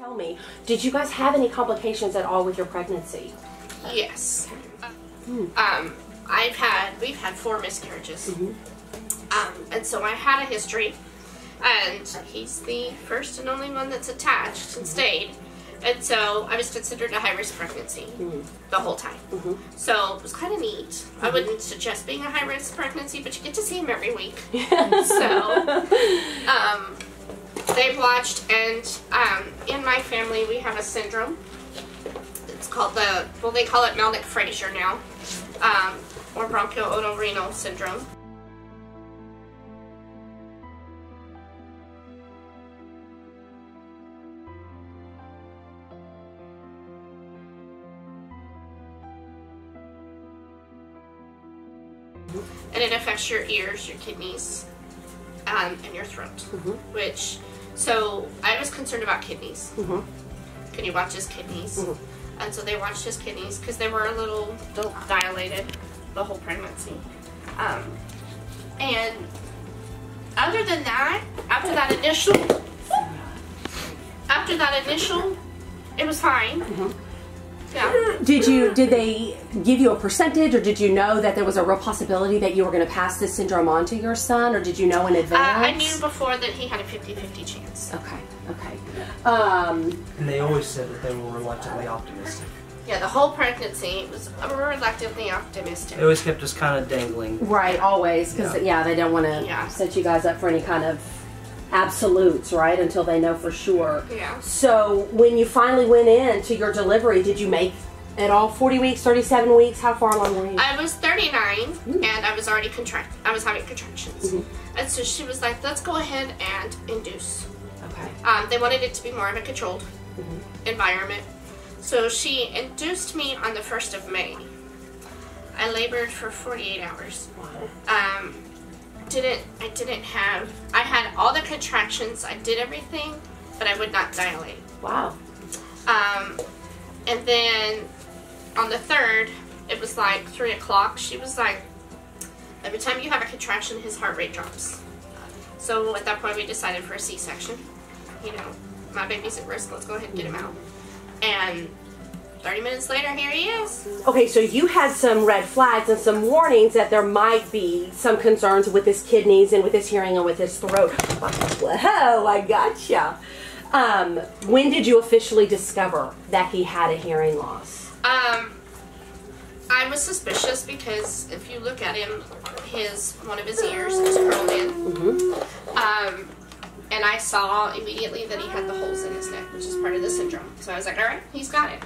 Tell me, did you guys have any complications at all with your pregnancy? Yes. Um, I've had we've had four miscarriages, um, and so I had a history, and he's the first and only one that's attached and stayed, and so I was considered a high risk pregnancy the whole time. So it was kind of neat. I wouldn't suggest being a high risk pregnancy, but you get to see him every week. so um, they've watched, and um, in my family we have a syndrome it's called the well they call it Melnick Fraser now, um, or branchiootorenal syndrome. And it affects your ears, your kidneys, um, and your throat. Which, so I was concerned about kidneys. Mm-hmm. Can you watch his kidneys? Mm-hmm. And so they watched his kidneys because they were a little dilated the whole pregnancy. Um, and other than that, after that initial, after that initial, it was fine. Mm-hmm. Yeah. Did you did they give you a percentage or did you know that there was a real possibility that you were going to pass this syndrome on to your son or did you know in Uh, advance? I knew before that he had a 50-50 chance. Okay, okay. Um, And they always said that they were reluctantly optimistic. Yeah, the whole pregnancy was reluctantly optimistic. They always kept us kind of dangling. right, always because yeah. Yeah. they don't want to Yeah. set you guys up for any kind of absolutes, right? Until they know for sure. Yeah. So when you finally went in to your delivery, did you make it all 40 weeks, 37 weeks? How far along were you? I was 39 and I was already contract. I was having contractions, and so she was like, "Let's go ahead and induce." okay. Um, they wanted it to be more of a controlled environment, so she induced me on the first of May. I labored for 48 hours. Wow. Um, didn't I didn't have I had all the contractions. I did everything, but I would not dilate. Wow. Um, and then on the third, it was like three o'clock. She was like, every time you have a contraction, his heart rate drops. So at that point, we decided for a C-section. You know, my baby's at risk. Let's go ahead and get him out. And 30 minutes later, here he is. Okay, so you had some red flags and some warnings that there might be some concerns with his kidneys and with his hearing and with his throat. Whoa, I gotcha. Um, when did you officially discover that he had a hearing loss? Um, I was suspicious because if you look at him, his one of his ears is curled in. Um, and I saw immediately that he had the holes in his neck, which is part of the syndrome. So I was like, all right, he's got it.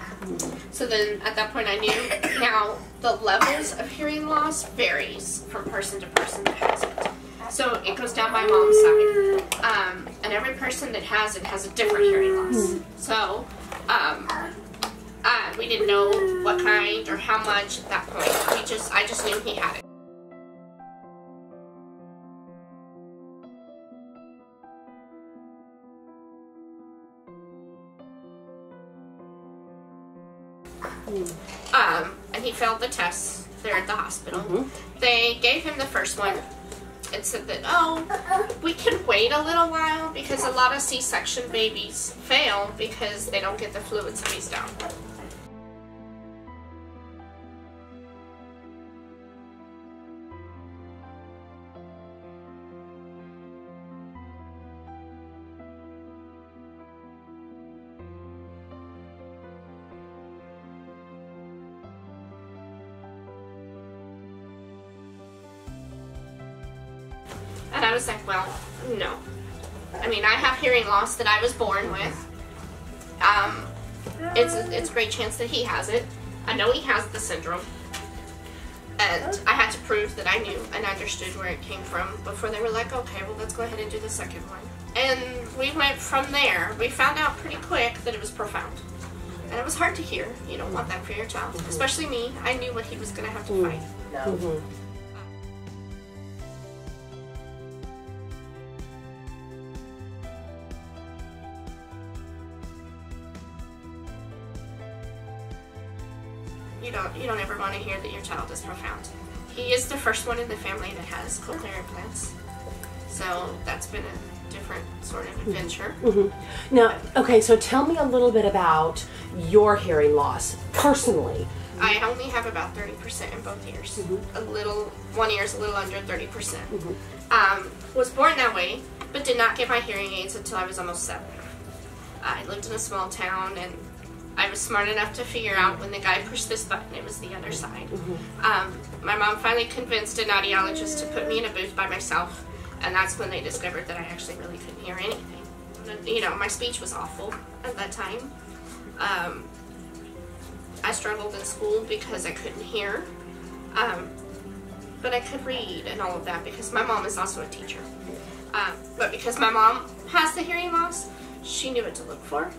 So then at that point I knew. Now the levels of hearing loss varies from person to person that has it. So it goes down my mom's side, um, and every person that has it has a different hearing loss. So um, uh, we didn't know what kind or how much at that point. We just, I just knew he had it. Um, and he failed the tests there at the hospital. They gave him the first one and said that, oh, we can wait a little while because a lot of C-section babies fail because they don't get the fluid squeezed out. Hearing loss that I was born with. Um, it's it's a great chance that he has it. I know he has the syndrome. And I had to prove that I knew and understood where it came from before they were like, okay, well, let's go ahead and do the second one. And we went from there. We found out pretty quick that it was profound. And it was hard to hear. You don't want that for your child, especially me. I knew what he was going to have to fight. You don't you don't ever want to hear that your child is profound. He is the first one in the family that has cochlear implants. So that's been a different sort of mm-hmm. adventure. Mm-hmm. Now, okay, so tell me a little bit about your hearing loss personally. I only have about 30% in both ears. Mm-hmm. A little, one ear is a little under 30%. percent Um, was born that way, but did not get my hearing aids until I was almost seven. I lived in a small town and I was smart enough to figure out when the guy pushed this button, it was the other side. Um, my mom finally convinced an audiologist to put me in a booth by myself, and that's when they discovered that I actually really couldn't hear anything. You know, my speech was awful at that time. Um, I struggled in school because I couldn't hear. Um, but I could read and all of that because my mom is also a teacher. Um, but because my mom has the hearing loss, she knew what to look for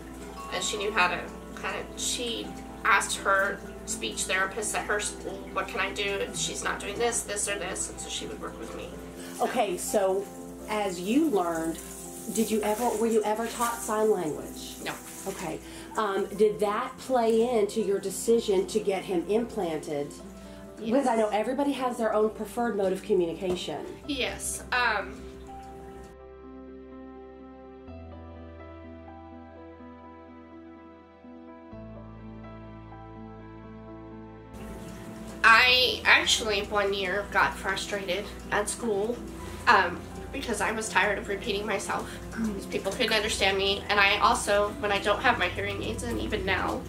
and she knew how to kind of, she asked her speech therapist at her school, what can I do if she's not doing this, this, or this? And so she would work with me. Okay, so as you learned, did you ever were you ever taught sign language? No. Okay. Um, did that play into your decision to get him implanted? Because I know everybody has their own preferred mode of communication. Yes. Um, actually one year got frustrated at school um, because I was tired of repeating myself. People couldn't understand me, and I also, when I don't have my hearing aids, and even now,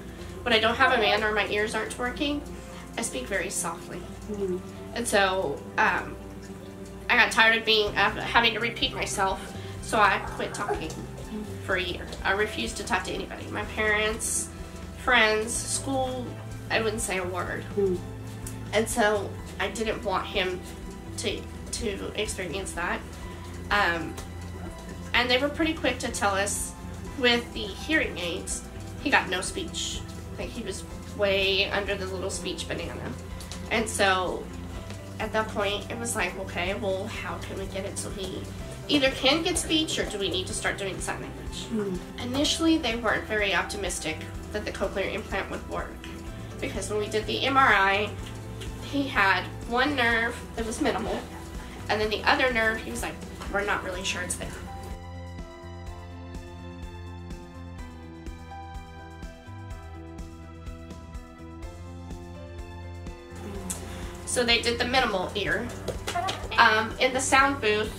when I don't have a man or my ears aren't working, I speak very softly. And so um, I got tired of being uh, having to repeat myself, so I quit talking for a year. I refused to talk to anybody. My parents, friends, school. I wouldn't say a word. And so I didn't want him to to experience that. Um, and they were pretty quick to tell us with the hearing aids, he got no speech. Like he was way under the little speech banana. And so at that point, it was like, okay, well, how can we get it so he either can get speech or do we need to start doing sign language? Initially, they weren't very optimistic that the cochlear implant would work because when we did the MRI, he had one nerve that was minimal, and then the other nerve, he was like, we're not really sure it's there. So they did the minimal ear. Um, in the sound booth,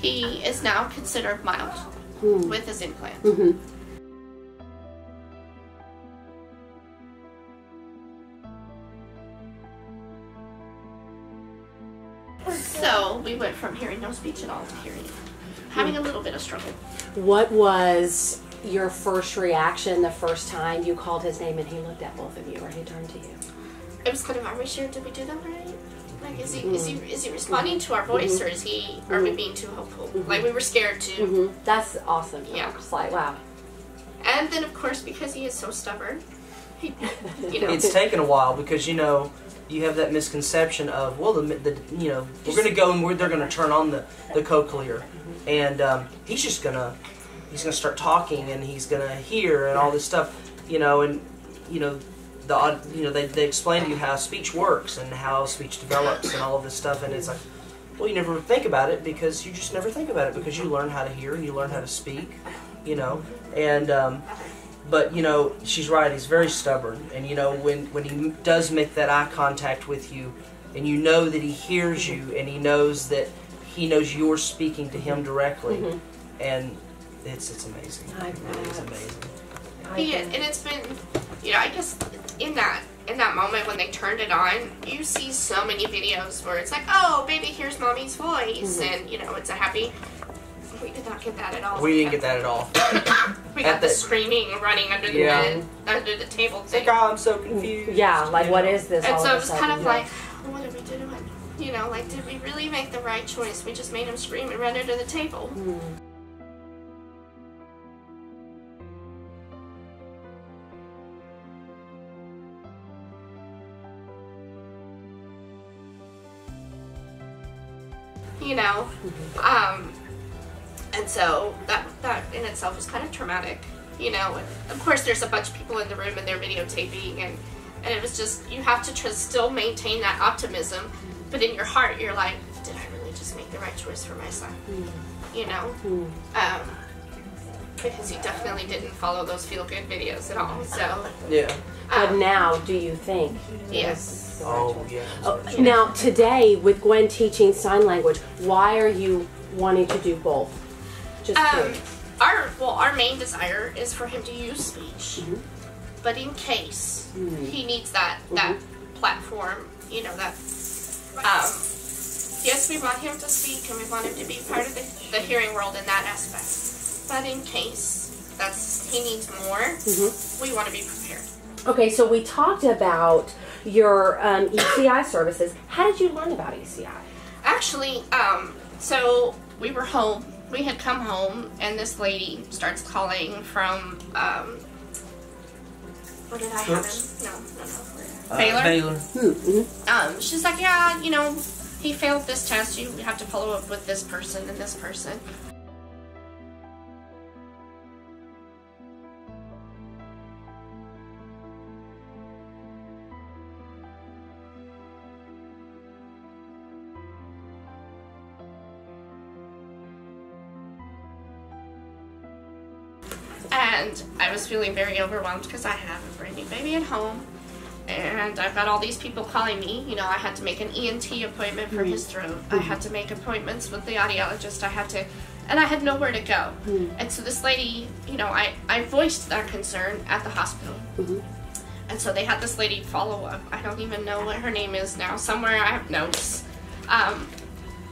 he is now considered mild with his implant. So we went from hearing no speech at all to hearing having a hmm. little bit of struggle. What was your first reaction the first time you called his name and he looked at both of you or he turned to you? It was kind of, are we sure? Did we do that right? Like, is he is he hmm. is he responding to our voice, mm-hmm. or is he are we mm-hmm. being too hopeful? Mm-hmm. Like we were scared too. Mm-hmm. That's awesome. Yeah. It's like, wow. And then of course because he is so stubborn, he, you know, It's taken a while because you know you have that misconception of well the, the you know we're gonna go and they're gonna turn on the the cochlear and um, he's just gonna he's gonna start talking and he's gonna hear and all this stuff you know and you know the you know they, they explain to you how speech works and how speech develops and all of this stuff. And it's like well you never think about it because you just never think about it because you learn how to hear and you learn how to speak you know. And um, but you know she's right he's very stubborn. And you know when when he does make that eye contact with you and you know that he hears you and he knows that he knows you're speaking to him directly and it's it's amazing. I it really is amazing. He, and it's been, you know, I guess in that in that moment when they turned it on, you see so many videos where it's like, oh, baby, here's mommy's voice, and you know, it's a happy. We did not get that at all. we didn't get that at all We got at the the- screaming running under the Yeah. bed, under the table it's thing. like oh i'm so confused Yeah, like you what know? is this? And all so of it was sudden? kind of Yeah. like, what did we doing? You know, like, did we really make the right choice? We just made him scream and run under the table. You know, um, and so that that in itself was kind of traumatic. You know, and of course there's a bunch of people in the room and they're videotaping, and and it was just you have to tr- still maintain that optimism, but in your heart you're like, did I really just make the right choice for my son. Mm. You know, Mm. um, because he definitely didn't follow those feel good videos at all. So, Yeah. But um, now, do you think? yes. Oh yeah. Oh, now, today, with Gwen teaching sign language, why are you wanting to do both? Just Um, our well, our main desire is for him to use speech, Mhm. but in case Mhm. he needs that that platform, you know that. Um, yes, we want him to speak, and we want him to be part of the, the hearing world in that aspect. But in case that's he needs more, Mhm. we want to be prepared. Okay, so we talked about your um, ECI services. How did you learn about ECI? Actually, um, so we were home. We had come home, and this lady starts calling from. Um, what did I have Oops. him? No, no, no. Uh, Baylor? Baylor. Mm-hmm. Um, she's like, yeah, you know, he failed this test. You have to follow up with this person and this person. And I was feeling very overwhelmed because I have a brand new baby at home. And I've got all these people calling me. You know, I had to make an ENT appointment for his throat. I had to make appointments with the audiologist. I had to, and I had nowhere to go. And so this lady, you know, I, I voiced that concern at the hospital. Mhm. And so they had this lady follow up. I don't even know what her name is now. Somewhere I have notes. Um,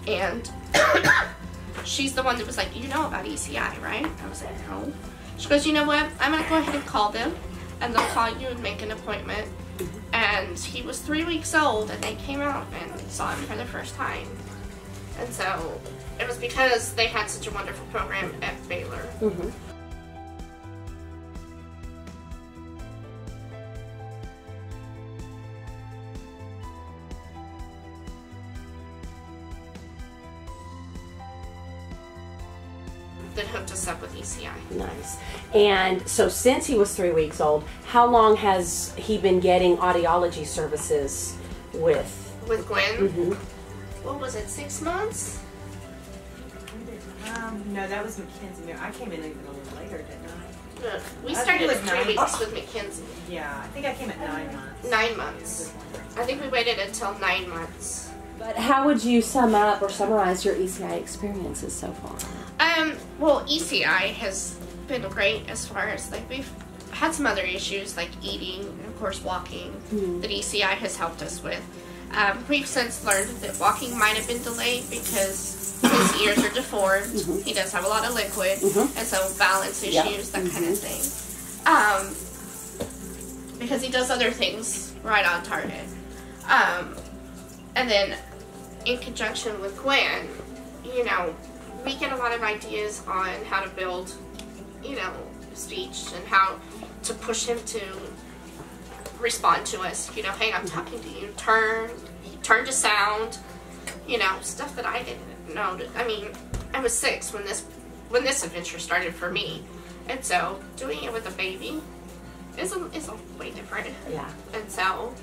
and she's the one that was like, You know about ECI, right? I was like, No. She goes, You know what? I'm going to go ahead and call them, and they'll call you and make an appointment. And he was three weeks old, and they came out and saw him for the first time. And so it was because they had such a wonderful program at Baylor. Mm-hmm. that hooked us up with ECI. Nice. And so, since he was three weeks old, how long has he been getting audiology services with? With Gwen, Mhm. what was it, six months? Um, no, that was Mackenzie. I came in even a little later, didn't I? Uh, We I started it was at three nine. weeks with Mackenzie. Yeah, I think I came at nine months. Nine months. I think we waited until nine months. But how would you sum up or summarize your ECI experiences so far? Well, ECI has been great as far as like we've had some other issues like eating and of course walking Mhm. that ECI has helped us with. Um, we've since learned that walking might have been delayed because his ears are deformed. Mhm. He does have a lot of liquid, Mhm. and so balance Yeah. issues, that kind Mhm. of thing. Um, because he does other things right on target. Um, and then in conjunction with Gwen, you know, we get a lot of ideas on how to build, you know, speech and how to push him to respond to us. You know, hey, I'm talking to you. Turn, turn to sound. You know, stuff that I didn't know. I mean, I was six when this when this adventure started for me, and so doing it with a baby is a, is a way different. Yeah. And so,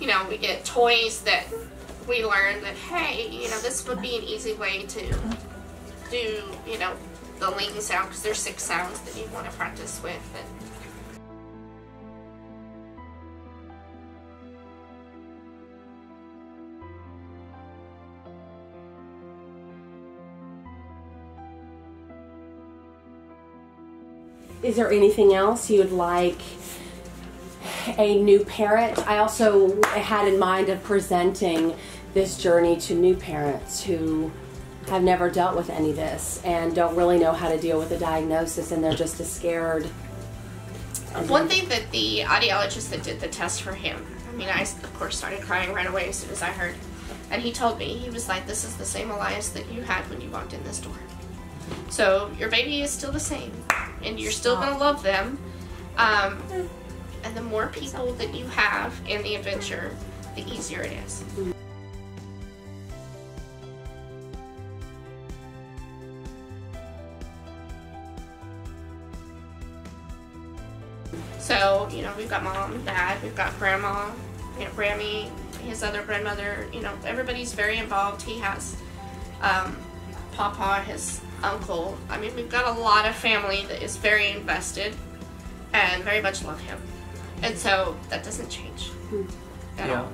you know, we get toys that we learn that, hey, you know, this would be an easy way to do, you know, the ling sound because there's six sounds that you want to practice with. And Is there anything else you'd like a new parent? I also had in mind of presenting this journey to new parents who have never dealt with any of this and don't really know how to deal with a diagnosis and they're just as scared. one thing that the audiologist that did the test for him, I mean, I of course started crying right away as soon as I heard. And he told me, he was like, this is the same Elias that you had when you walked in this door. So your baby is still the same, and you're still going to love them. Um, and the more people that you have in the adventure, the easier it is. Know, we've got mom and dad, we've got grandma, Aunt Grammy, his other grandmother, you know, everybody's very involved. He has um, Papa, his uncle. I mean, we've got a lot of family that is very invested and very much love him, and so that doesn't change at Yeah. all.